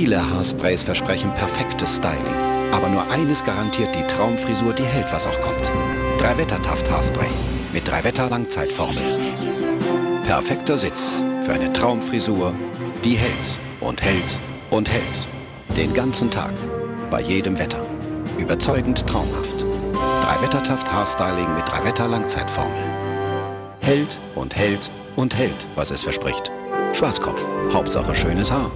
Viele Haarsprays versprechen perfektes Styling. Aber nur eines garantiert die Traumfrisur, die hält, was auch kommt. Drei Wetter Taft Haarspray mit drei Wetter Langzeitformel. Perfekter Sitz für eine Traumfrisur, die hält und hält und hält. Den ganzen Tag, bei jedem Wetter. Überzeugend traumhaft. Drei Wetter Taft Haarstyling mit drei Wetter Langzeitformel. Hält und hält und hält, was es verspricht. Schwarzkopf, Hauptsache schönes Haar.